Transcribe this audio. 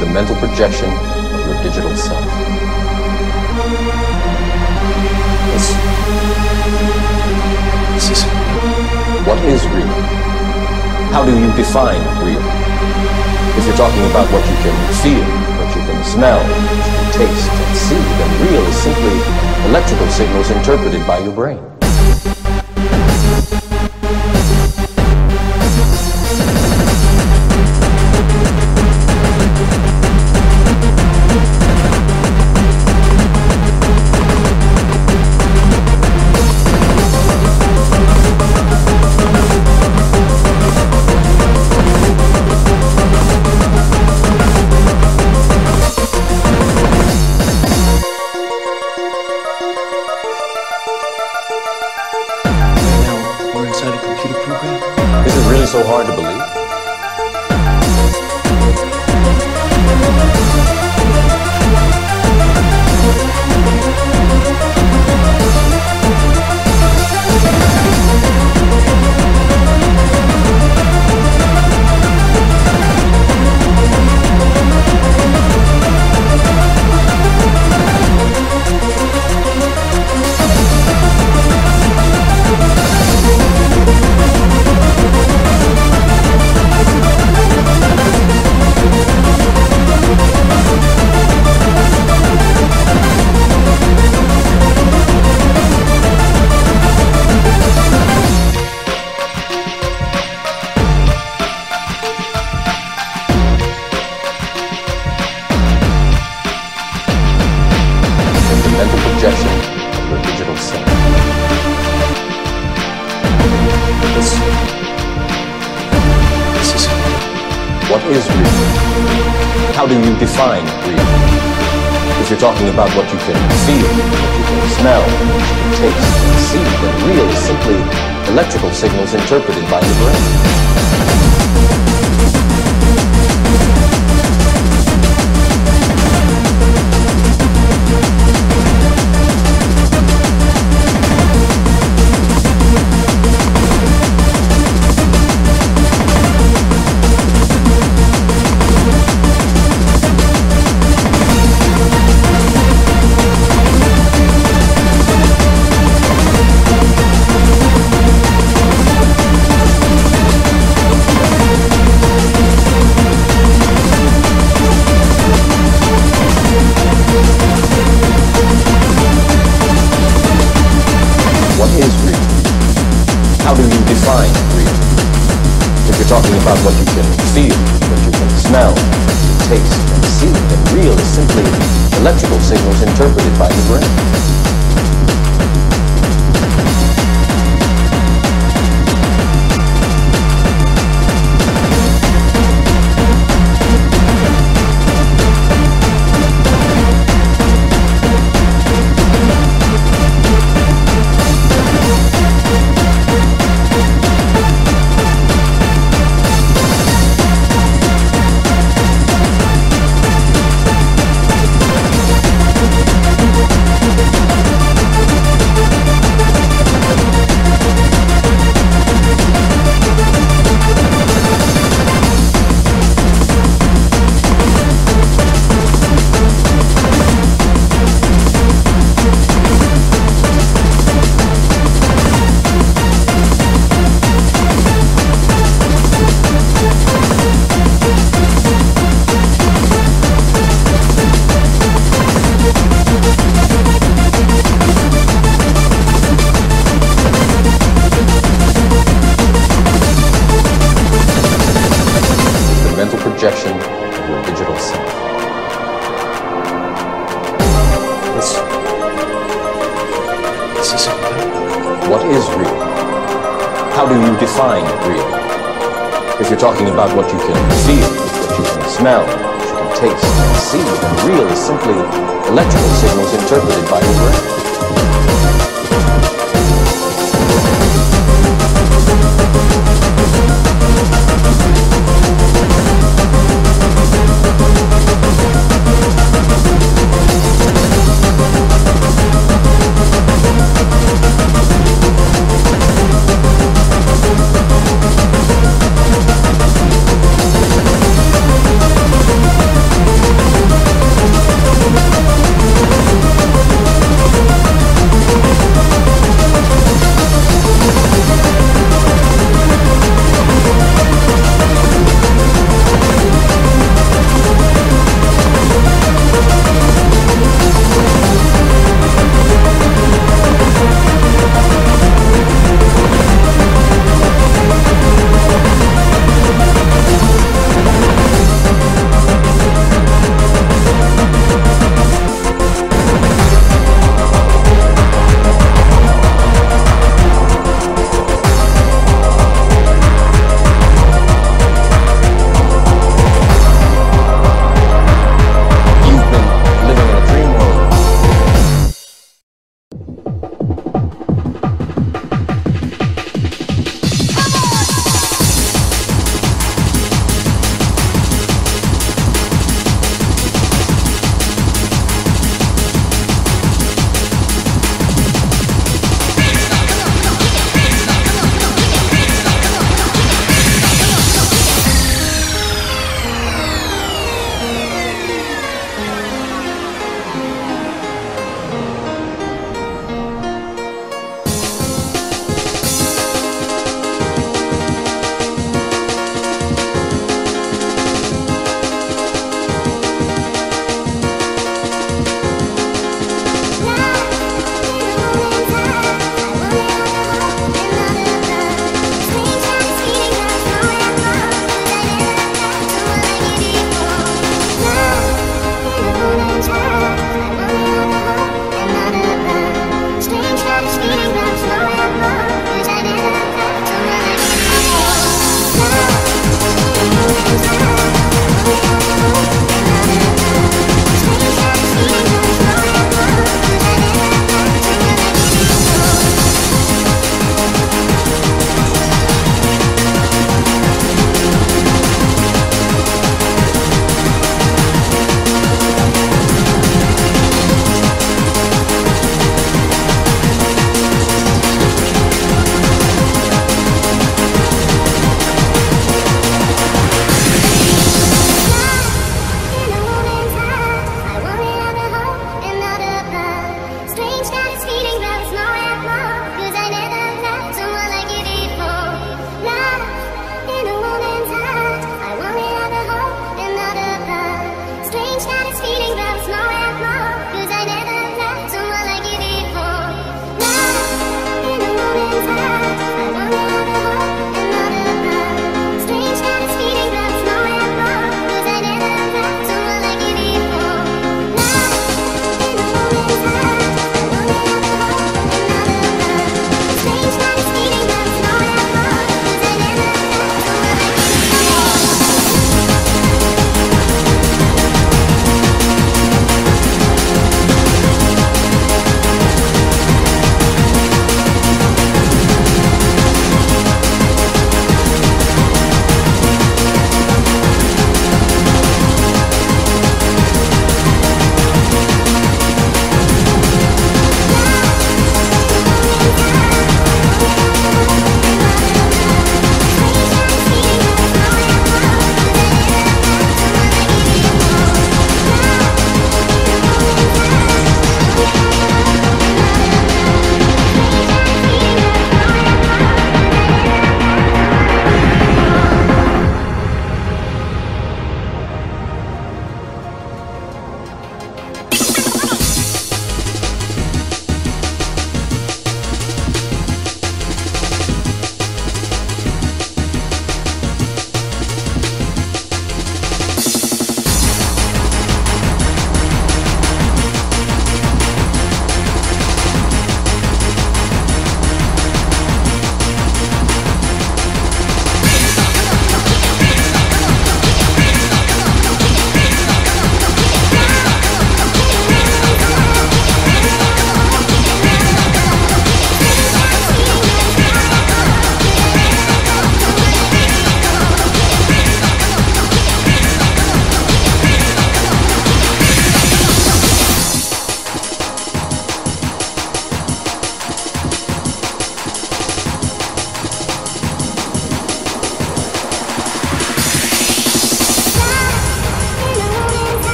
the mental projection of your digital self. This, this is What is real? How do you define real? If you're talking about what you can feel, what you can smell, what you can taste and see, then real is simply electrical signals interpreted by your brain. Taste see, then real is simply electrical signals interpreted by the brain. What is real? How do you define real? If you're talking about what you can feel, what you can smell, what you can taste and see, then real is simply electrical signals interpreted by your brain.